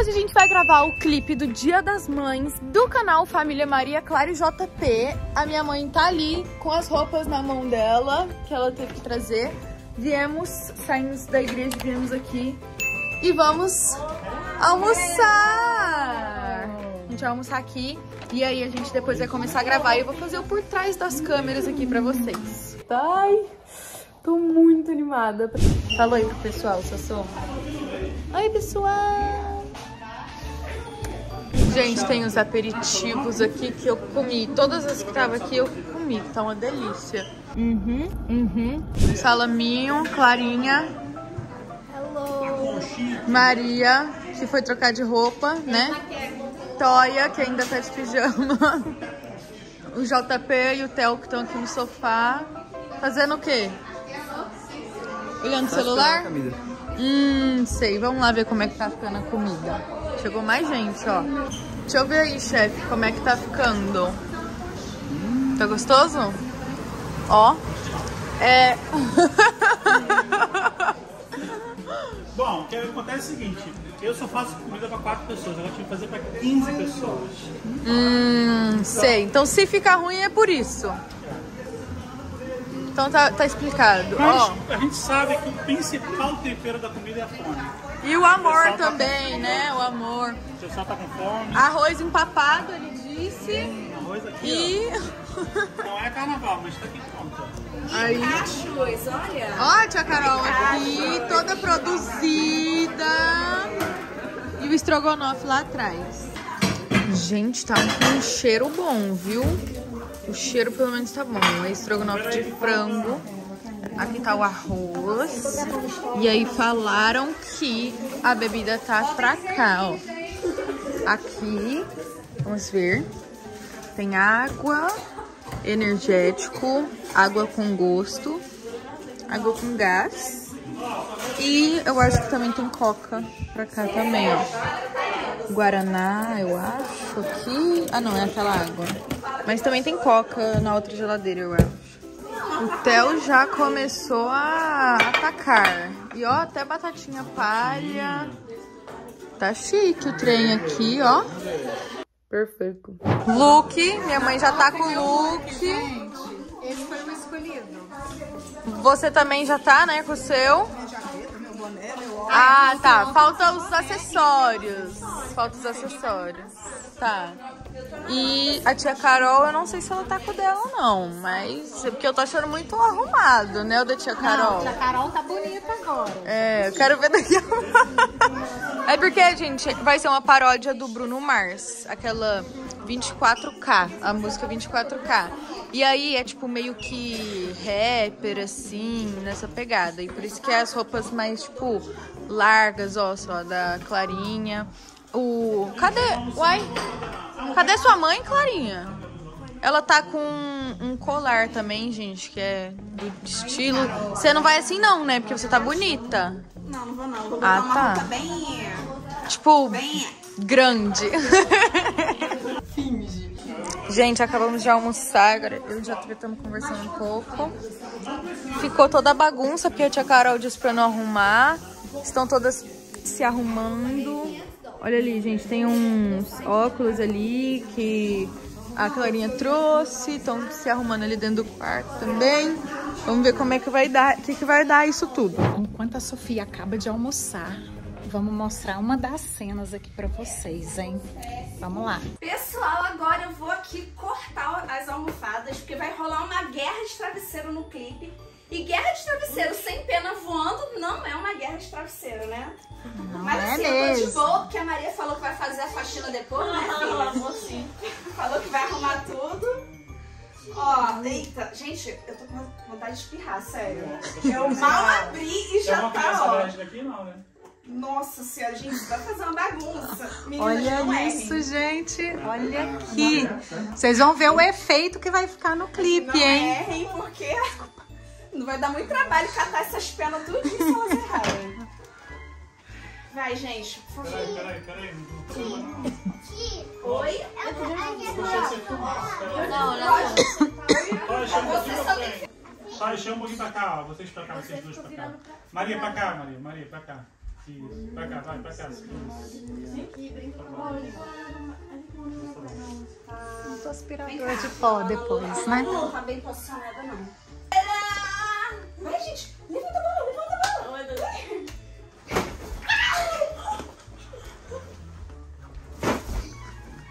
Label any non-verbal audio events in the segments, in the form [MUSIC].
hoje a gente vai gravar o clipe do Dia das Mães do canal Família Maria Clara e JP. A minha mãe tá ali com as roupas na mão dela, que ela teve que trazer. Viemos, saímos da igreja, viemos aqui e vamos almoçar. A gente vai almoçar aqui e aí a gente depois vai começar a gravar e eu vou fazer o por trás das câmeras aqui pra vocês. Ai, tô muito animada. Falou aí pro pessoal, Sassou. Oi, pessoal! Gente, tem os aperitivos aqui que eu comi. Todas as que estavam aqui eu comi. Tá uma delícia. Uhum, uhum. Salaminho, Clarinha. Hello. Maria, que foi trocar de roupa, né? Toia, que ainda tá de pijama. O JP e o Theo que estão aqui no sofá. Fazendo o quê? Olhando o celular? Hum, sei. Vamos lá ver como é que tá ficando a comida. Chegou mais gente, ó. Deixa eu ver aí, chefe, como é que tá ficando. Tá gostoso? Ó. É... [LAUGHS] Bom, o que acontece é o seguinte, eu só faço comida para quatro pessoas, agora tive que fazer para 15 pessoas. Hum, sei. Então se ficar ruim é por isso. Então tá, tá explicado. Mas Ó. a gente sabe que o principal tempero da comida é a fome. E o amor pessoal tá também, né? O amor. O pessoal tá com fome, Arroz empapado, ele disse. arroz aqui, E. ó. [LAUGHS] Não é carnaval, mas tá aqui pronto. Aí. Cachos, olha. Ó, tia Carol aqui, toda produzida. E o estrogonofe lá atrás. Gente, tá com um cheiro bom, viu? O cheiro pelo menos tá bom. É estrogonofe de frango. Aqui tá o arroz. E aí falaram que a bebida tá pra cá, ó. Aqui, vamos ver. Tem água, energético, água com gosto, água com gás. E eu acho que também tem coca pra cá também, ó. Guaraná, eu acho, aqui. Ah, não, é aquela água. Mas também tem coca na outra geladeira, eu acho. O Theo já começou a atacar. E ó, até batatinha palha. Tá chique o trem aqui, ó. Perfeito. Look, minha mãe já tá com o look. Esse foi o escolhido. Você também já tá, né, com o seu? Ah, tá. Falta os acessórios. Falta os acessórios. Tá. E a tia Carol, eu não sei se ela tá com o dela, não. Mas é porque eu tô achando muito arrumado, né, o da tia Carol. A Carol tá bonita agora. É, eu quero ver daqui a pouco. É porque, gente, vai ser uma paródia do Bruno Mars, aquela 24K, a música 24K. E aí é tipo meio que rapper, assim, nessa pegada. E por isso que é as roupas mais, tipo, largas, ó, só da Clarinha. O. Cadê? Uai? Cadê sua mãe, Clarinha? Ela tá com um colar também, gente, que é do estilo. Você não vai assim, não, né? Porque você tá bonita. Não, não vou não. Vou Ah, botar uma tá. roupa bem... Tipo, Bem... grande. [LAUGHS] Gente, acabamos de almoçar, agora eu já estamos conversando um pouco. Ficou toda a bagunça, porque a tia Carol disse pra não arrumar. Estão todas se arrumando. Olha ali, gente, tem uns óculos ali que a Clarinha trouxe. Estão se arrumando ali dentro do quarto também. Vamos ver como é que vai dar, o que, que vai dar isso tudo. Enquanto a Sofia acaba de almoçar, vamos mostrar uma das cenas aqui pra vocês, hein? Vamos lá. Pessoal, agora eu vou aqui cortar as almofadas, porque vai rolar uma guerra de travesseiro no clipe. E guerra de travesseiro sem pena voando não é uma guerra de travesseiro, né? Não Mas é assim, eu tô de mesmo. boa, porque a Maria falou que vai fazer a faxina depois, né, filha? sim. Falou que vai arrumar tudo. Ó, eita, gente, eu tô com vontade de espirrar, sério. Eu mal abri e já não tá, ó. daqui, não, né? Nossa senhora, gente, vai fazer uma bagunça. Meninas, Olha não errem. isso, gente. Olha aqui. Vocês vão ver o efeito que vai ficar no clipe, Não hein? errem, porque não vai dar muito trabalho catar essas penas tudo se elas errarem. Vai, gente, por favor. Peraí, peraí, peraí. Oi? Olha, chama um pouquinho pra frente. Sai, chama um pouquinho pra cá, ó. Vocês pra cá, vocês dois pra cá. Maria, pra cá, Maria. Maria, pra cá. Isso. Pra cá, vai, pra cá. Isso. Usa o aspirador de pó depois, né? Não tá bem posicionada, não. Vai, gente. Levanta a bola, levanta a bola.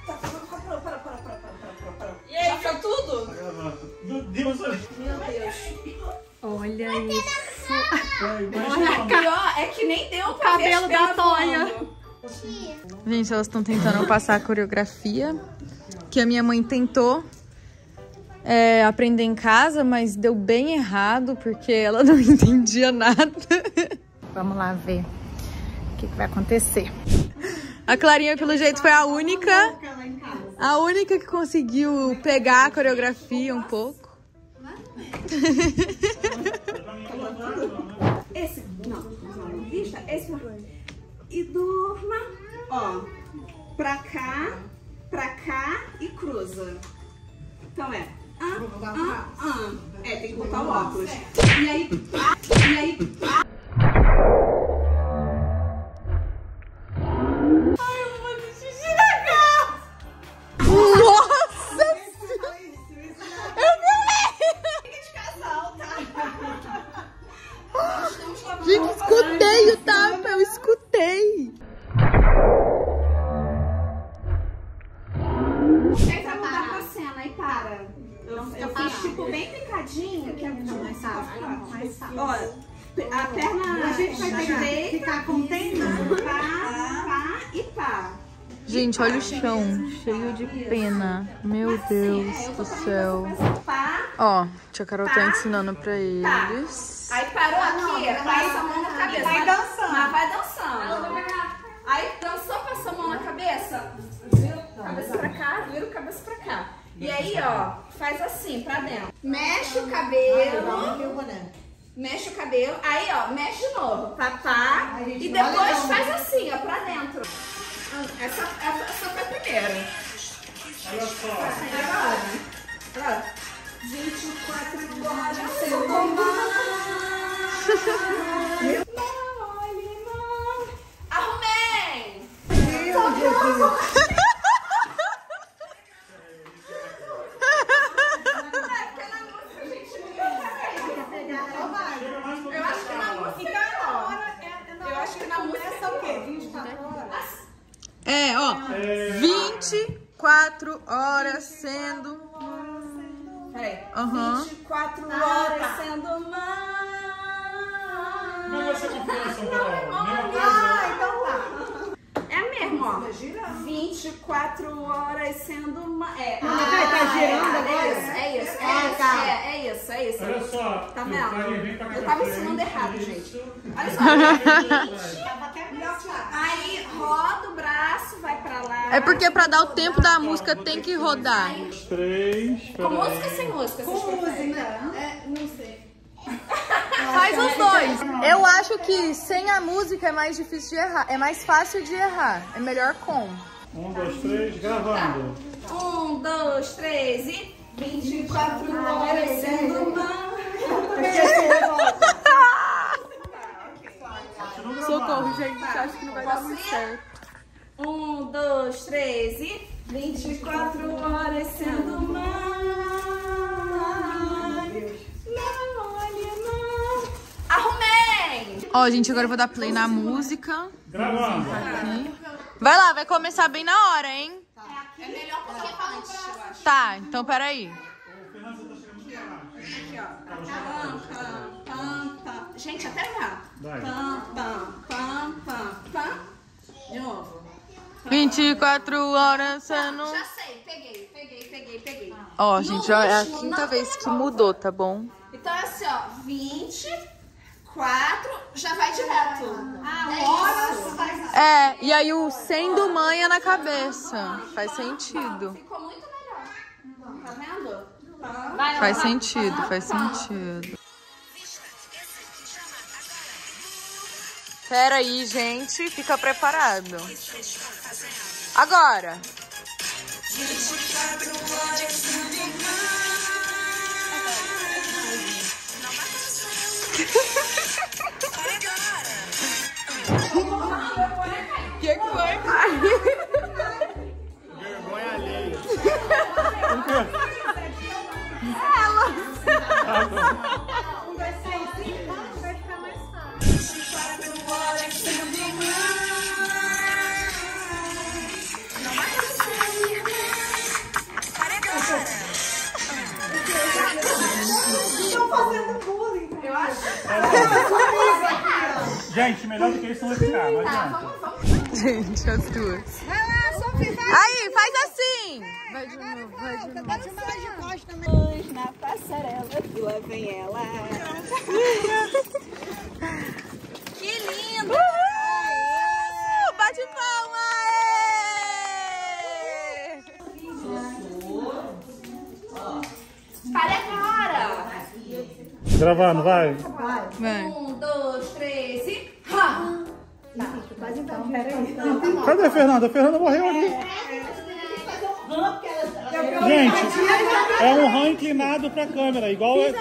Tá, para, para, para, para, para, para, para. Já foi tudo? Tá gravando. Meu Deus, olha. Meu Deus. Olha isso. Vai, vai, Pior é que nem deu pra ver cabelo da voando. Gente, elas estão tentando passar a coreografia que a minha mãe tentou é, aprender em casa, mas deu bem errado porque ela [LAUGHS] não entendia nada. Vamos lá ver o que, que vai acontecer. A Clarinha, pelo jeito, foi a única, a única que conseguiu pegar a coreografia um pouco. Esse, não, não, vista, esse e durma, ó, pra cá, pra cá e cruza. Então é, ah, ah, ah. É, tem que botar o óculos. E aí, e aí, a perna a gente vai ter que ficar contente. Pá, pá e pá. Gente, olha o chão, cheio de pena. Meu Deus do céu. Ó, tia Carol tá ensinando pra eles. aí parou aqui, passa a mão na cabeça. Vai dançando. Mas vai dançando. Aí dançou, passou a mão na cabeça. Cabeça pra cá, vira a cabeça pra cá. E aí, ó, faz assim, pra dentro. Mexe o cabelo. Mexe o cabelo. Aí, ó, mexe de novo. Papá. E depois faz assim, ó, pra dentro. Essa, essa, essa foi a primeira. Olha só. Agora. Agora. 24 horas sem tomar. Não, olhe, não. Arrumei! Eu acho que na música não. Eu acho que na música é o quê? 24 horas? É, ó. 24 horas sendo. Peraí. Aham. 24 horas sendo mãe. Como é que vai ser a configuração, Carol? Mesma Ah, coisa. então tá. É a mesma, ó. 24 horas sendo uma. É. Ah, tá girando é agora? isso, é isso, é Ah, isso, tá. é, é isso, é isso. Olha só. Tá vendo? Eu tava ensinando errado, Isso. gente. Olha só. Aí roda o braço, vai pra lá. É porque pra dar o tempo da música tem que rodar. Três. Com música ou sem música? Com música. Faz os dois. Eu acho que sem a música é mais difícil de errar. É mais fácil de errar. É melhor com. Um, dois, três, gravando. Um, dois, três e 24 horas sendo gravando. Socorro, gente. Acho que não vai dar muito certo. Um, dois, três e 24 horas sendo mãe. Ó, gente, agora eu vou dar play na música. Gravando. Vai lá, vai começar bem na hora, hein? É melhor porque tá antes, eu acho. Tá, então peraí. O Fernando tá chegando aqui. Aqui, ó. Pam, pam, pam, pam. Gente, até lá. Vai. Pam, pam, pam, pam, pam. De novo. 24 horas sendo. Já sei, peguei, peguei, peguei, peguei. Ó, gente, já é a quinta não, vez que não. mudou, tá bom? Então é assim, ó, 24, já vai direto. Ah, isso. É, e aí o sendo manha na cabeça. Faz sentido. Ficou muito melhor. Tá vendo? Pam. Faz sentido, faz sentido. Pera aí, gente. Fica preparado. Agora. O que, foi? Vergonha alheia. [LAUGHS] [LAUGHS] [LAUGHS] Gente, melhor do que isso não vai ficar, não adianta. Gente, as duas. Aí, faz assim. Vai de novo, vai de novo. Luz na passarela, que lá vem ela. [LAUGHS] que lindo! Uhul! Bate palma! aê! Para agora! Gravando, vai. Vai. Um, dois, três e... Ha! Cadê a Fernanda? A Fernanda morreu ali. Gente, é um rã inclinado pra câmera, igual é.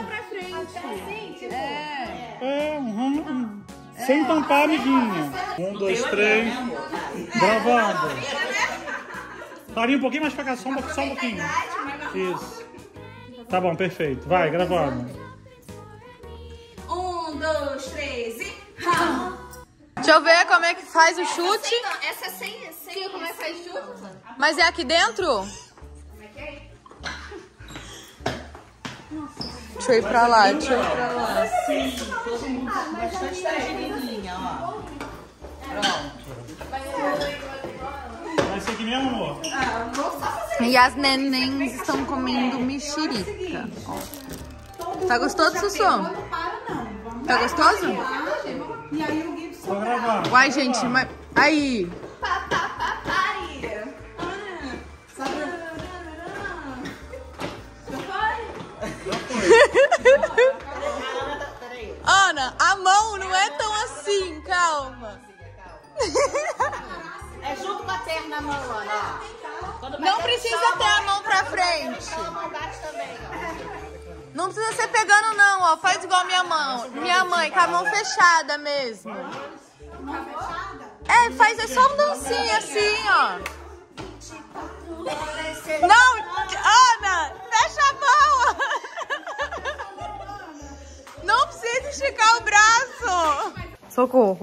É, um rã. um- Sem tampar, amiguinha. Um, dois, três. Gravando. Farinha um pouquinho mais pra cá, só um, pouquinho, só um pouquinho. Isso. Tá bom, perfeito. Vai, gravando. Um, dois, três e... Ha! Deixa eu ver como é que faz o chute. Essa é sem... sem... Como é que faz chute? Mas é aqui dentro? Como é que é? Deixa eu ir pra lá, deixa eu ir pra lá. Vai ser que nem amor. E as nenéns estão comendo mexerica. ó. Tá gostoso, Sussu? Tá gostoso? Tô gravando. Uai, gente, mas... Aí. Pare! Ana, [LAUGHS] igual minha mão. Minha mãe, com a mão fechada mesmo. É, faz é só um dancinho assim, ó. Não, Ana, fecha a mão. Não precisa esticar o braço. Socorro.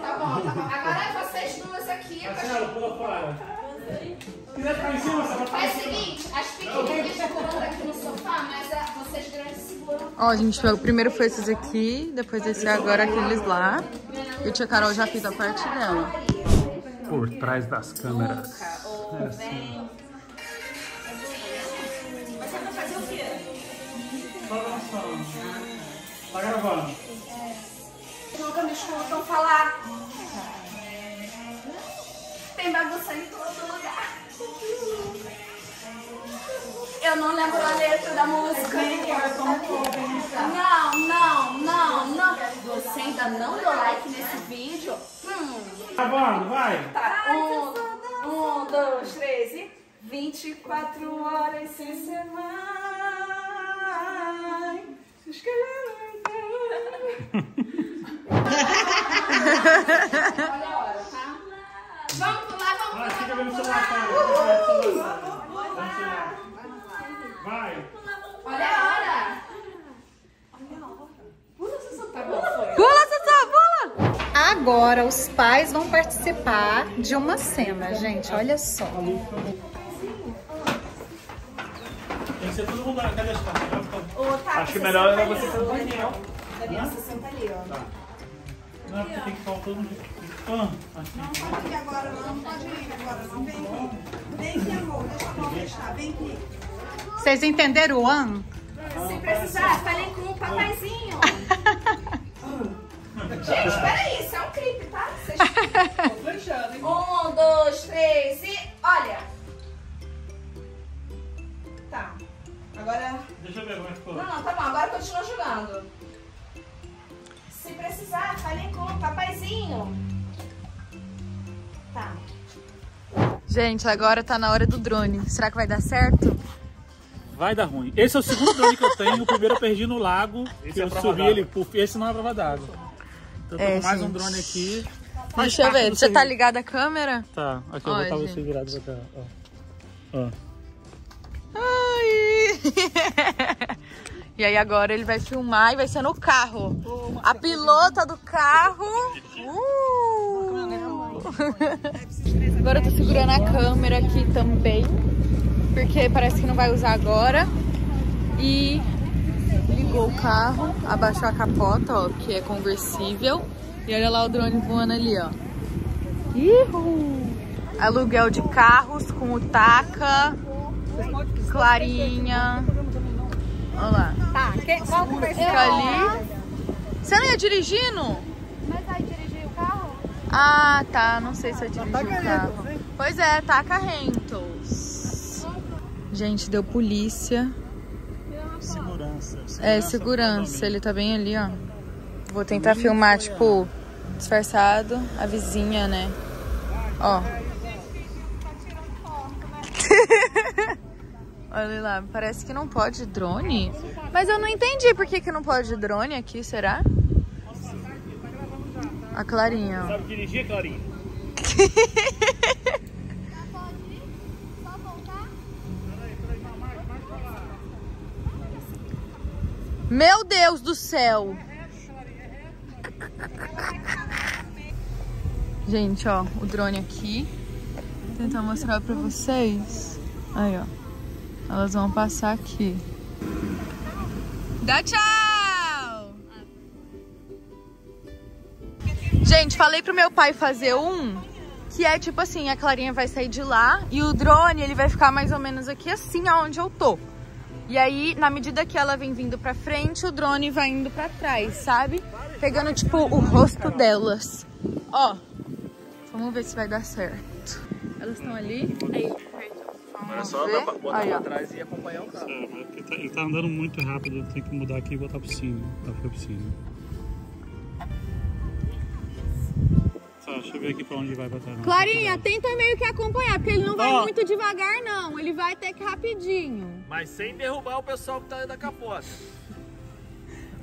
Tá bom, tá bom. Agora vocês duas aqui. Marcelo, pula fora. Quiser ficar em cima, você vai Faz o seguinte, as pequenininhas segurando aqui no sofá, mas a- vocês grandes seguram. Ó, gente, o primeiro foi esses aqui, depois esse agora aqueles lá. E o tia Carol já fez a parte dela. Por trás das câmeras. É assim. Você vai fazer o quê? Só dançando. Tá gravando. Nunca me escutam falar. Tem bagunça em todo lugar. Eu não lembro a letra da música. Não, não, não, não. Você ainda não deu like nesse vídeo? Hum. Gravando, vai. Tá. Um, um, dois, três e 24 horas sem ser mais. [LAUGHS] Olha a hora, tá? Vamos Vai, pular. fica vendo o celular fora. Fica vendo o celular. Vai no celular. Vai. Olha a hora. Pula, Sussu. Tá bom, foi. Pula, Sussu, pula! Agora os pais vão participar de uma cena, gente. Olha só. Tem que ser todo mundo. Cadê as câmeras? Ô, tá, Acho que você melhor é ali, você ó. ser o Daniel. Daniel, você senta ali, ó. Não é porque tem que falar todo mundo. Ah, assim. Pode ir agora, não, não pode ir agora, não. Vem aqui. Vem aqui, amor. Deixa a mão fechar. Vem aqui. Vocês entenderam o an? Se precisar, falem com o papaizinho. Gente, peraí, isso é um clipe, tá? Vocês... [LAUGHS] Um, dois, três e... Olha. Tá. Agora... Deixa eu ver como é que ficou. Não, não, tá bom. Agora continua jogando. Se precisar, falem com o papaizinho. Tá. Gente, agora tá na hora do drone. Será que vai dar certo? Vai dar ruim. Esse é o segundo drone que eu tenho. O primeiro eu perdi no lago. Esse é eu a prova subi ele. puf, Esse não é a prova d'água. Então eu tô É, com mais um gente. drone aqui. Faz Deixa eu parte ver. Você tá ligada a câmera? Tá, aqui eu Ó, vou botar gente. você virado pra cá. Ó. Ó. Ai! [LAUGHS] E aí agora ele vai filmar e vai ser no carro. A pilota do carro. Uh! [LAUGHS] Agora eu tô segurando a câmera aqui também. Porque parece que não vai usar agora. E ligou o carro, abaixou a capota, ó, que é conversível. E olha lá o drone voando ali, ó. Ihu! Aluguel de carros com o Taca, Clarinha. Olha lá. Tá, qual? Fica ali. Você não ia dirigindo? Mas vai dirigir o carro? Ah, tá. Não sei se eu dirigi o carro. Pois é, Taca Rentos. Gente, deu polícia. Segurança. É, segurança. Ele tá bem ali, ó. Vou tentar filmar, tipo, disfarçado. A vizinha, né? Ó. [LAUGHS] Olha lá, parece que não pode drone. Mas eu não entendi por que, que não pode drone aqui, será? A Clarinha. Sabe dirigir, Clarinha? Meu Deus do céu! Gente, ó, o drone aqui. Vou tentar mostrar pra vocês. Aí, ó. Elas vão passar aqui. Dá tchau! Gente, falei pro meu pai fazer um que é tipo assim, a Clarinha vai sair de lá e o drone ele vai ficar mais ou menos aqui assim aonde eu tô. E aí, na medida que ela vem vindo pra frente, o drone vai indo pra trás, sabe? Pegando, tipo, o rosto delas. Ó, vamos ver se vai dar certo. Elas estão ali. Aí, Agora é só ver. botar Aí, pra trás e acompanhar o carro. É, tá- ele tá andando muito rápido, tem que mudar aqui e botar pro cima. Tá, foi pro cima. Deixa eu ver aqui pra onde vai botar. não. Clarinha, tenta meio que acompanhar, porque ele não vai Ó. muito devagar, não. Ele vai até que rapidinho. Mas sem derrubar o pessoal que tá da capota.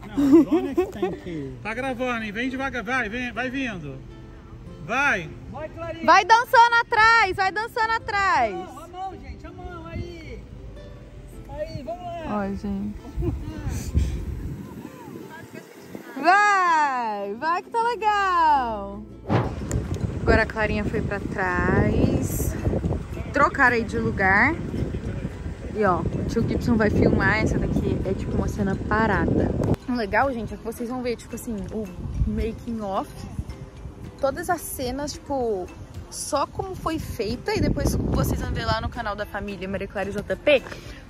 Não, o drone é que tem que... Tá gravando, hein? Vem devagar, vai, vem, vai vindo. Vai! Vai dançando atrás, vai dançando atrás. A mão, gente, a mão, aí. Aí, vamos lá. Ó, gente. Vai, vai que tá legal. Agora a Clarinha foi pra trás. Trocaram aí de lugar. E ó, o tio Gibson vai filmar. Essa daqui é tipo uma cena parada. O legal, gente, é que vocês vão ver, tipo assim, o making off. Todas as cenas, tipo, só como foi feita. E depois vocês vão ver lá no canal da família Maria Clara JP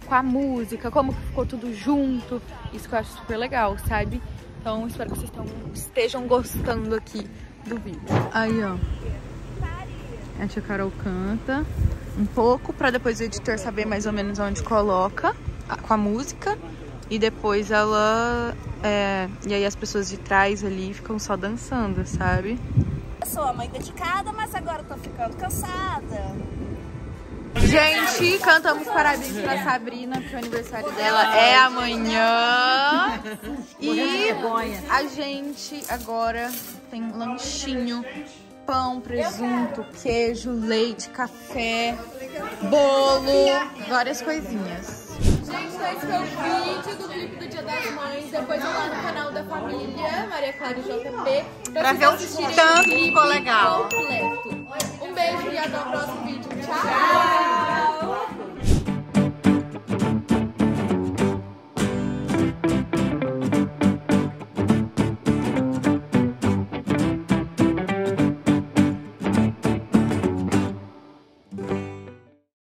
com a música, como ficou tudo junto. Isso que eu acho super legal, sabe? Então espero que vocês tão- estejam gostando aqui do vídeo. Aí, ó. A tia Carol canta um pouco pra depois o editor saber mais ou menos onde coloca a- com a música. E depois ela. é, e aí as pessoas de trás ali ficam só dançando, sabe? Eu sou a mãe dedicada, mas agora tô ficando cansada. Gente, cantamos parabéns pra Sabrina, que o aniversário dela é amanhã. E a gente agora tem lanchinho, pão, presunto, queijo, leite, café, bolo, várias coisinhas. Gente, então esse foi o vídeo do clipe do Dia das Mães. Depois eu lá no canal da família, Maria Clara e JP. Pra ver o tanto ficou legal. Completo. Um beijo e até o próximo vídeo. Tchau.